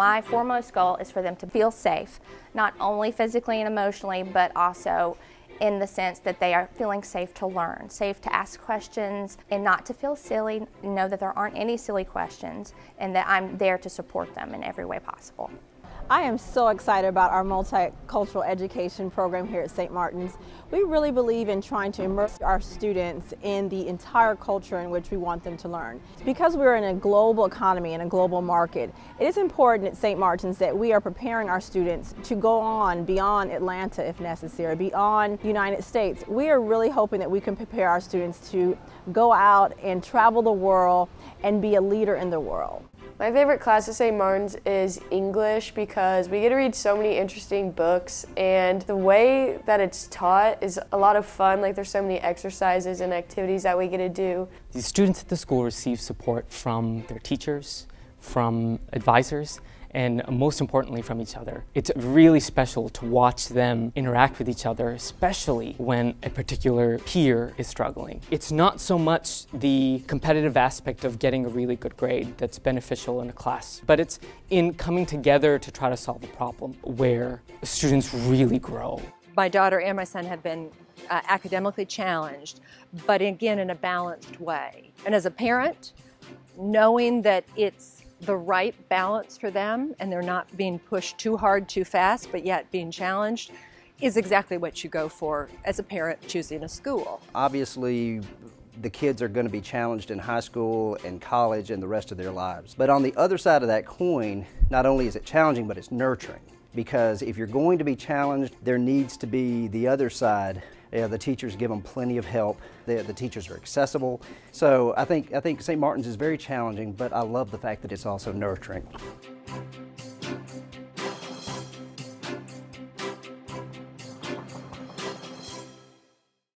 My foremost goal is for them to feel safe, not only physically and emotionally, but also in the sense that they are feeling safe to learn, safe to ask questions, and not to feel silly, know that there aren't any silly questions, and that I'm there to support them in every way possible. I am so excited about our multicultural education program here at St. Martin's. We really believe in trying to immerse our students in the entire culture in which we want them to learn. Because we're in a global economy and a global market, it is important at St. Martin's that we are preparing our students to go on beyond Atlanta if necessary, beyond the United States. We are really hoping that we can prepare our students to go out and travel the world and be a leader in the world. My favorite class at St. Martin's is English because we get to read so many interesting books and the way that it's taught is a lot of fun. Like there's so many exercises and activities that we get to do. The students at the school receive support from their teachers, from advisors, and most importantly from each other. It's really special to watch them interact with each other, especially when a particular peer is struggling. It's not so much the competitive aspect of getting a really good grade that's beneficial in a class, but it's in coming together to try to solve a problem where students really grow. My daughter and my son have been uh, academically challenged, but again in a balanced way. And as a parent, knowing that it's the right balance for them and they're not being pushed too hard too fast but yet being challenged is exactly what you go for as a parent choosing a school. Obviously the kids are going to be challenged in high school and college and the rest of their lives. But on the other side of that coin, not only is it challenging, but it's nurturing. Because if you're going to be challenged, there needs to be the other side the teachers give them plenty of help. The, the teachers are accessible. So I think, I think St. Martin's is very challenging, but I love the fact that it's also nurturing.